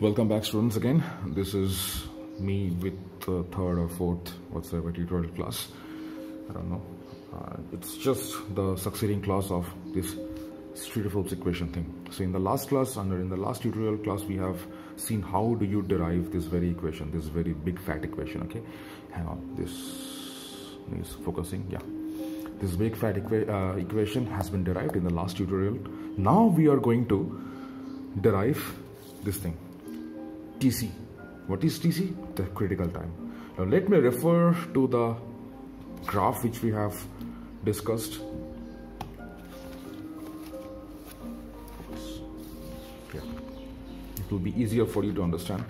Welcome back students again. This is me with the third or fourth whatsoever tutorial class. I don't know. Uh, it's just the succeeding class of this Streeter's equation thing. So in the last class and in the last tutorial class we have seen how do you derive this very equation, this very big fat equation, okay? Hang on, this is focusing, yeah. This big fat equa uh, equation has been derived in the last tutorial. Now we are going to derive this thing TC. What is TC? The critical time. Now let me refer to the graph which we have discussed. Yeah. It will be easier for you to understand.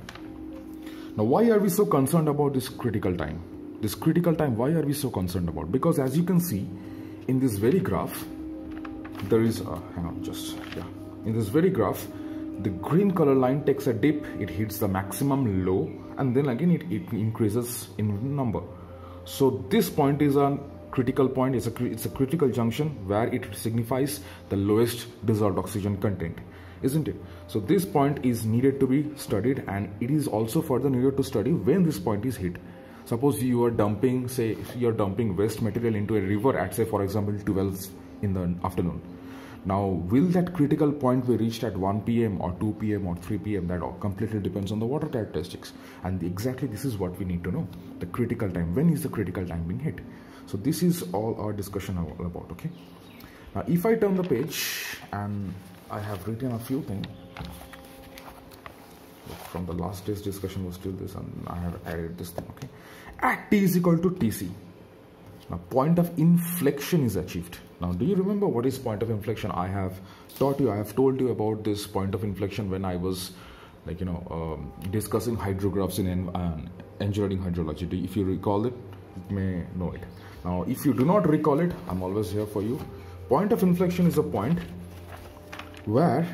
Now why are we so concerned about this critical time? This critical time, why are we so concerned about? Because as you can see in this very graph, there is, a, hang on just, yeah. In this very graph, the green color line takes a dip it hits the maximum low and then again it, it increases in number. So this point is a critical point it's a it's a critical junction where it signifies the lowest dissolved oxygen content isn't it? So this point is needed to be studied and it is also further needed to study when this point is hit. Suppose you are dumping say you're dumping waste material into a river at say for example 12 in the afternoon now, will that critical point be reached at 1 p.m. or 2 p.m. or 3 p.m.? That completely depends on the water characteristics. And exactly this is what we need to know. The critical time. When is the critical time being hit? So this is all our discussion about, okay? Now, if I turn the page and I have written a few things from the last day's discussion was still this and I have added this thing, okay? At t is equal to tc. Now, point of inflection is achieved now, do you remember what is point of inflection? I have taught you, I have told you about this point of inflection when I was like, you know, um, discussing hydrographs in uh, engineering hydrology. If you recall it, you may know it. Now, if you do not recall it, I'm always here for you. Point of inflection is a point where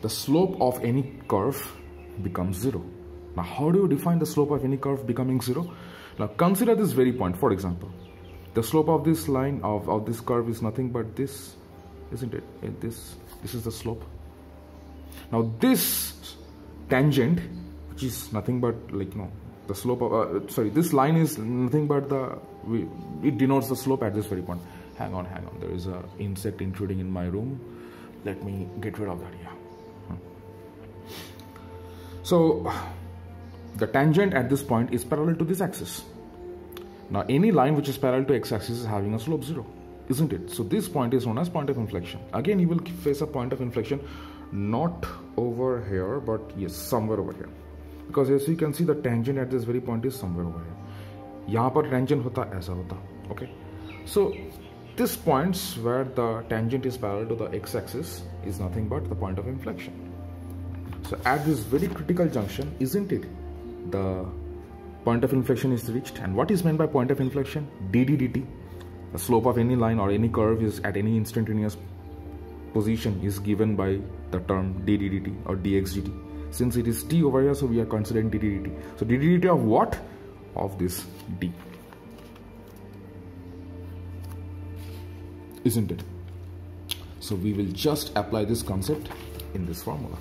the slope of any curve becomes zero. Now, how do you define the slope of any curve becoming zero? Now, consider this very point, for example the slope of this line of, of this curve is nothing but this isn't it? This this is the slope. Now this tangent which is nothing but like you know the slope of uh, sorry this line is nothing but the we, it denotes the slope at this very point. Hang on hang on. There is a insect intruding in my room. Let me get rid of that yeah. Hmm. so the tangent at this point is parallel to this axis now any line which is parallel to x-axis is having a slope 0, isn't it? So this point is known as point of inflection. Again, you will face a point of inflection not over here, but yes, somewhere over here. Because as you can see, the tangent at this very point is somewhere over here. यहाँ पर tangent होता ऐसा होता, okay? So this points where the tangent is parallel to the x-axis is nothing but the point of inflection. So at this very critical junction, isn't it? The point of inflection is reached. And what is meant by point of inflection? dd dt. The slope of any line or any curve is at any instantaneous position is given by the term dd dt or dx dt. Since it is t over here, so we are considering dd dt. So dd dt of what? Of this d. Isn't it? So we will just apply this concept in this formula.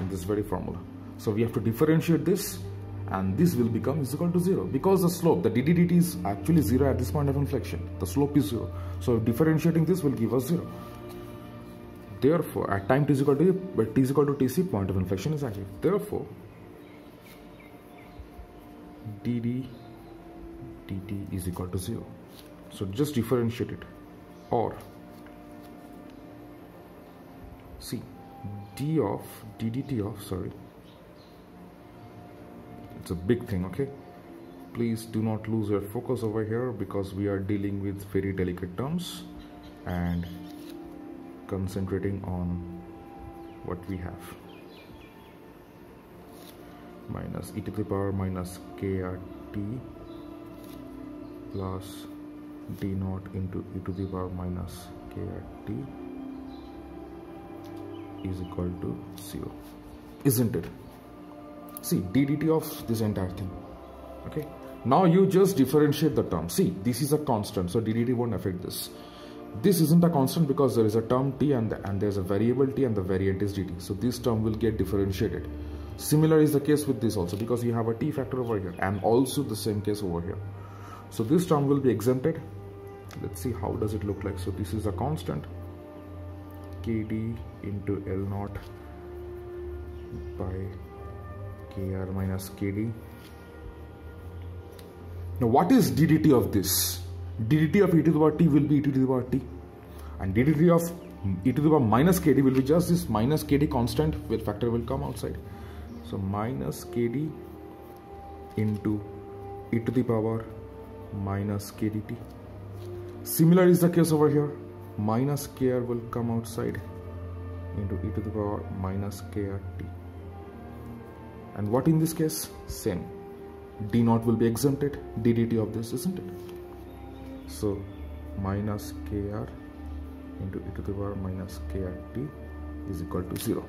In this very formula. So we have to differentiate this and this will become is equal to 0 because the slope, the dd dt is actually 0 at this point of inflection. The slope is 0. So differentiating this will give us 0. Therefore, at time t is equal to t is equal to tc, point of inflection is achieved. Therefore, dd dt is equal to 0. So just differentiate it or see d of ddt of sorry it's a big thing okay? Please do not lose your focus over here because we are dealing with very delicate terms and concentrating on what we have. Minus e to the power minus krt plus d naught into e to the power minus krt is equal to 0 isn't it see ddt of this entire thing. Okay? Now you just differentiate the term. See this is a constant so ddt won't affect this. This isn't a constant because there is a term t and, the, and there's a variable t and the variant is dt so this term will get differentiated. Similar is the case with this also because you have a t factor over here and also the same case over here. So this term will be exempted. Let's see how does it look like? So this is a constant. Kd into l naught by kr minus kd now what is ddt of this? Ddt of e to the power t will be e to the power t. And ddt of e to the power minus kd will be just this minus kd constant where factor will come outside. So minus kd into e to the power minus kdt similar is the case over here. Minus kr will come outside into e to the power minus krt and what in this case? Same. D naught will be exempted. Ddt of this isn't it? So minus kr into e to the power minus krt is equal to 0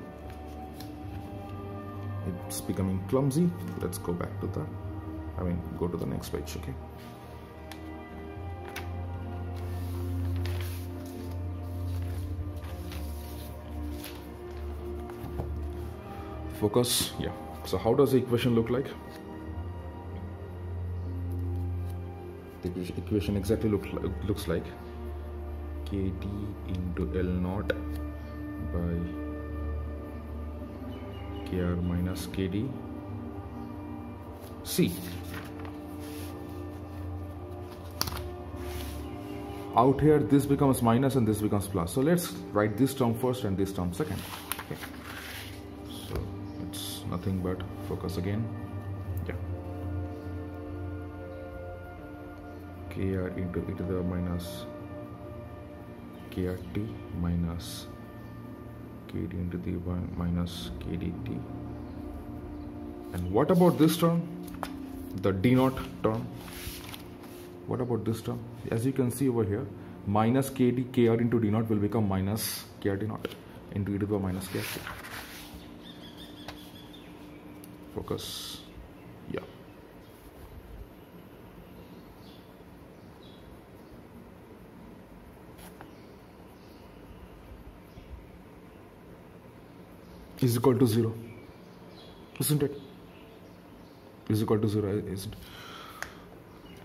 it's becoming clumsy. Let's go back to the I mean go to the next page okay? Focus yeah so how does the equation look like? The equation exactly look, looks like kd into L naught by kr minus kd c. Out here this becomes minus and this becomes plus. So let's write this term first and this term second nothing but focus again. Yeah. Kr into e to the minus krt minus kd into the minus kdt and what about this term? The d naught term. What about this term? As you can see over here minus kd kr into d naught will become minus krt naught into e to the minus krt focus. Yeah. Is equal to 0 isn't it? Is equal to 0 isn't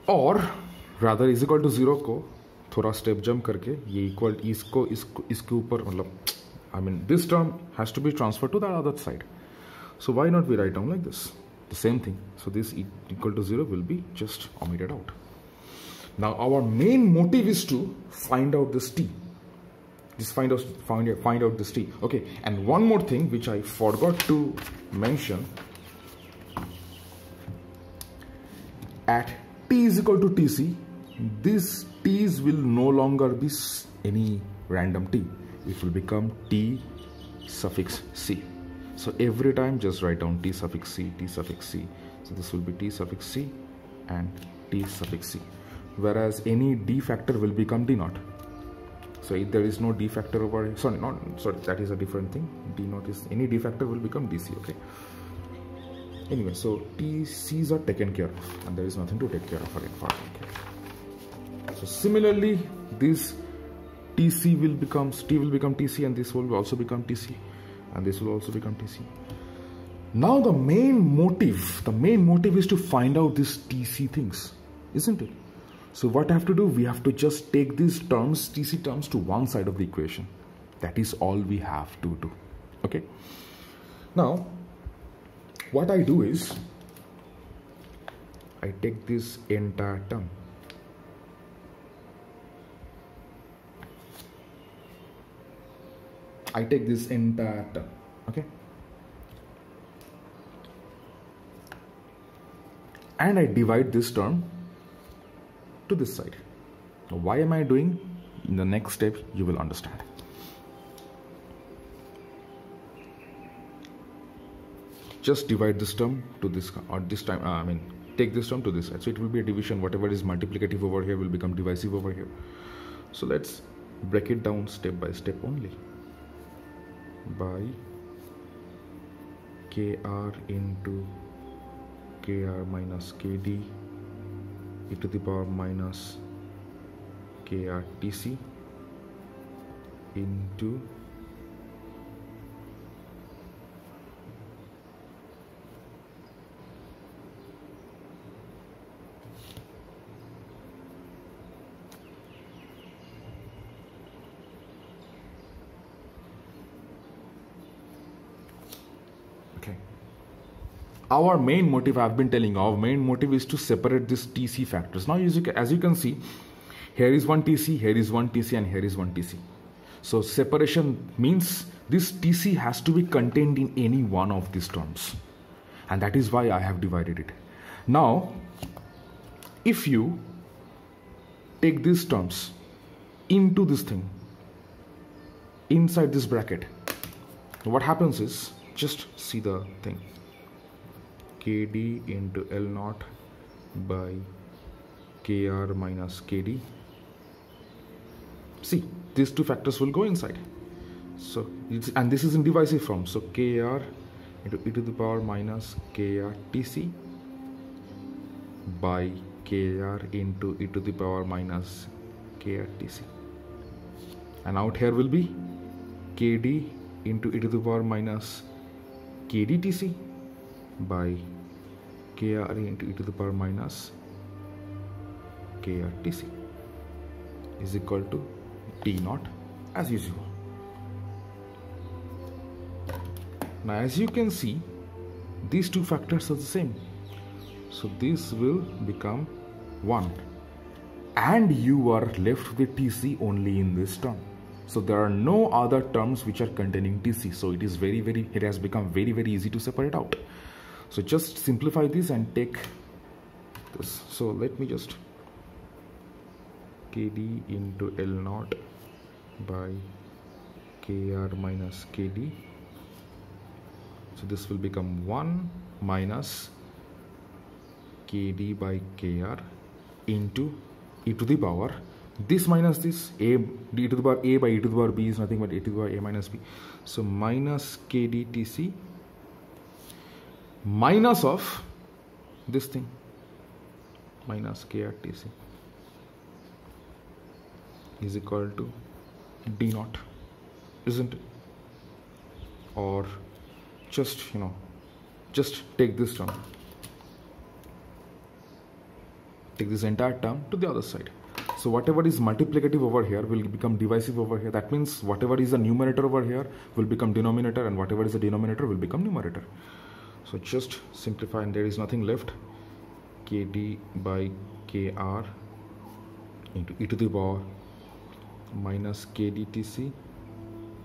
और rather is equal to zero को थोड़ा step jump करके ये equal इसको इसको, इसके ऊपर मतलब I mean this term has to be transfer to the other side so why not we write down like this? The same thing. So this equal to 0 will be just omitted out. Now our main motive is to find out this t. Just find out find out, find out this t. Okay and one more thing which i forgot to mention. At t is equal to tc this t's will no longer be any random t. It will become t suffix c so every time just write down t suffix c t suffix c. So this will be t suffix c and t suffix c. Whereas any d factor will become d naught. So if there is no d factor over here sorry not sorry that is a different thing. D naught is any d factor will become dc okay? Anyway so tc's are taken care of and there is nothing to take care of again for okay so similarly this tc will become t will become tc and this will also become tc and this will also become tc now the main motive the main motive is to find out these tc things isn't it so what I have to do? We have to just take these terms, TC terms to one side of the equation. That is all we have to do. Okay. Now, what I do is, I take this entire term. I take this entire term. Okay. And I divide this term to this side. Now, why am I doing? In the next step, you will understand. Just divide this term to this, or this time, uh, I mean, take this term to this side. So it will be a division. Whatever is multiplicative over here will become divisive over here. So let's break it down step by step only. By kr into kr minus kd e to the power minus krtc into okay our main motive i've been telling our main motive is to separate these tc factors. Now as you, as you can see here is one tc here is one tc and here is one tc so separation means this tc has to be contained in any one of these terms. And that is why i have divided it. Now if you take these terms into this thing inside this bracket what happens is just see the thing kd into L naught by kr minus kd see these two factors will go inside. So and this is in divisive form. So kr into e to the power minus kr tc by kr into e to the power minus kr tc and out here will be kd into e to the power minus kdtc by kr into e to the power minus krtc is equal to t naught as usual. Now as you can see these two factors are the same. So this will become 1 and you are left with tc only in this term. So there are no other terms which are containing tc. So it is very very it has become very very easy to separate out. So just simplify this and take this. So let me just kd into L naught by kr minus kd so this will become 1 minus kd by kr into e to the power. This minus this a d to the power a by e to the power b is nothing but e to the power a minus b. So minus kd tc minus of this thing. Minus kr tc is equal to d naught isn't it? Or just you know just take this term. Take this entire term to the other side. So whatever is multiplicative over here will become divisive over here. That means whatever is the numerator over here will become denominator and whatever is the denominator will become numerator so just simplify and there is nothing left. Kd by kr into e to the power minus kdtc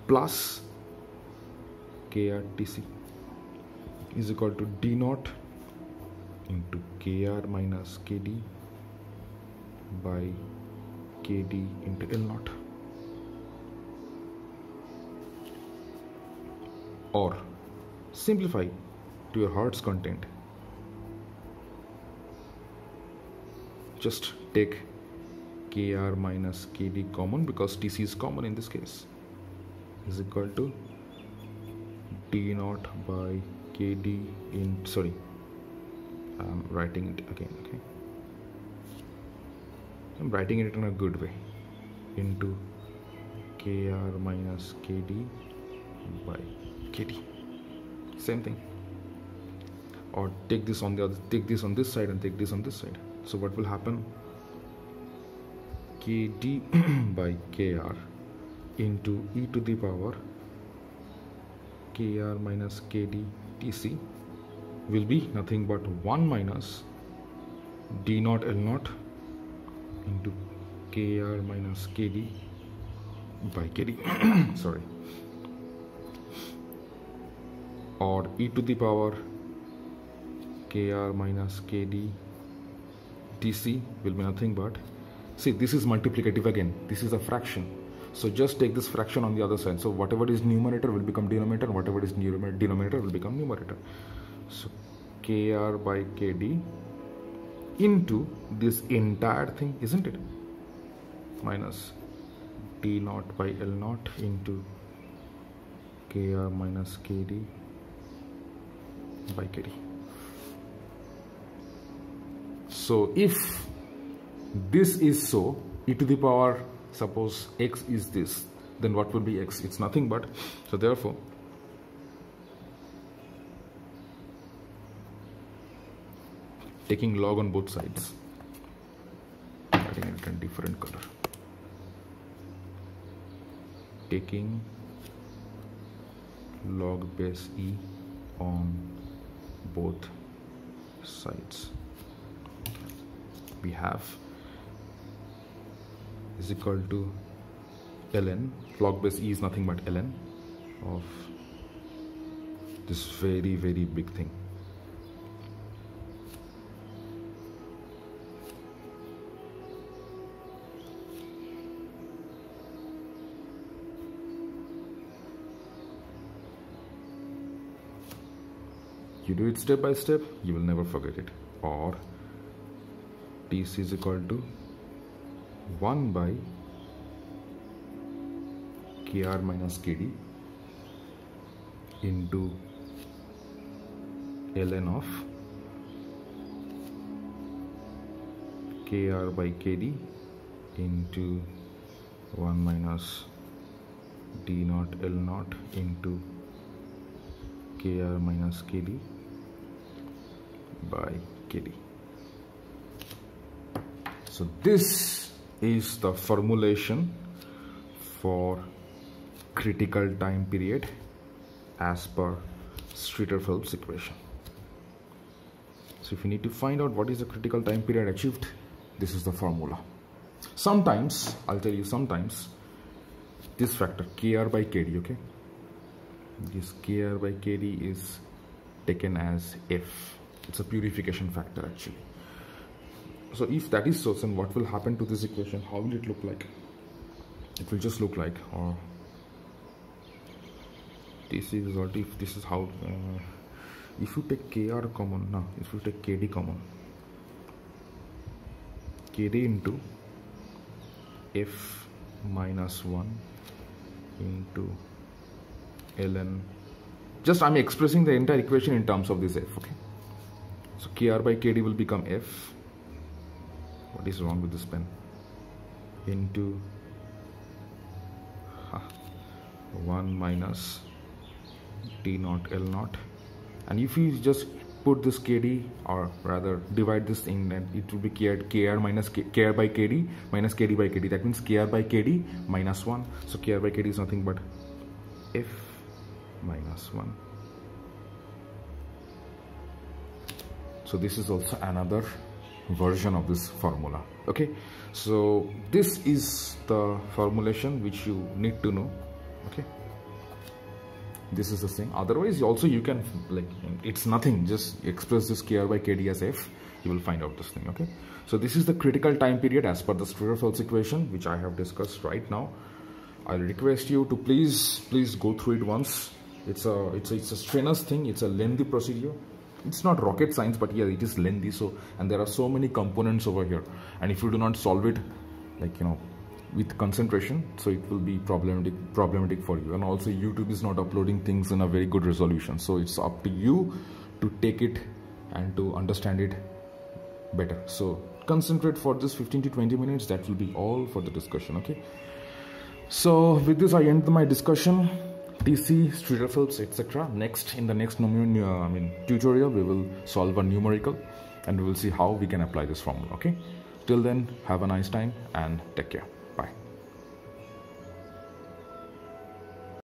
plus krtc is equal to d naught into kr minus kd by kd into l naught. Or simplify to your heart's content. Just take kr minus kd common because tc is common in this case. Is equal to d naught by kd in sorry I'm writing it again okay? I'm writing it in a good way. Into kr minus kd by kd same thing or take this on the other take this on this side and take this on this side. So what will happen? Kd by kr into e to the power kr minus kd tc will be nothing but 1 minus d naught l naught into kr minus kd by kd sorry. Or e to the power kr minus kd tc will be nothing but see this is multiplicative again. This is a fraction. So just take this fraction on the other side. So whatever is numerator will become denominator whatever is denominator will become numerator. So kr by kd into this entire thing isn't it? Minus d naught by l naught into kr minus kd by kd so if this is so e to the power suppose x is this then what will be x? It's nothing but so therefore taking log on both sides. Writing it in different color. Taking log base e on both sides we have is equal to ln. Log base e is nothing but ln of this very very big thing. You do it step by step you will never forget it. Or tc is equal to 1 by kr minus kd into ln of kr by kd into 1 minus d naught l naught into kr minus kd by kd so this is the formulation for critical time period as per Streeter-Phelps equation. So if you need to find out what is the critical time period achieved, this is the formula. Sometimes, I'll tell you sometimes, this factor kr by kd, okay? This kr by kd is taken as f. It's a purification factor actually so if that is so then what will happen to this equation? How will it look like? It will just look like or this is result if this is how uh, if you take kr common now if you take kd common kd into f minus 1 into ln. Just i'm expressing the entire equation in terms of this f okay? So kr by kd will become f what is wrong with this pen? Into huh, 1 minus t naught l naught. And if you just put this kd or rather divide this in then it will be kr, kr minus k, kr by kd minus kd by kd that means kr by kd minus 1 so kr by kd is nothing but f minus 1 so this is also another version of this formula. Okay? So this is the formulation which you need to know. Okay? This is the thing. Otherwise also you can like it's nothing. Just express this kr by kd as f. You will find out this thing. Okay? So this is the critical time period as per the Streeter-Phelps equation which I have discussed right now. I'll request you to please please go through it once. It's a it's a, it's a strenuous thing. It's a lengthy procedure it's not rocket science but yeah it is lengthy so and there are so many components over here. And if you do not solve it like you know with concentration so it will be problematic problematic for you. And also youtube is not uploading things in a very good resolution so it's up to you to take it and to understand it better. So concentrate for this 15 to 20 minutes that will be all for the discussion okay? So with this i end my discussion TC, Streeter-Phelps, etc. Next, in the next uh, I mean, tutorial, we will solve a numerical and we will see how we can apply this formula. Okay. Till then, have a nice time and take care.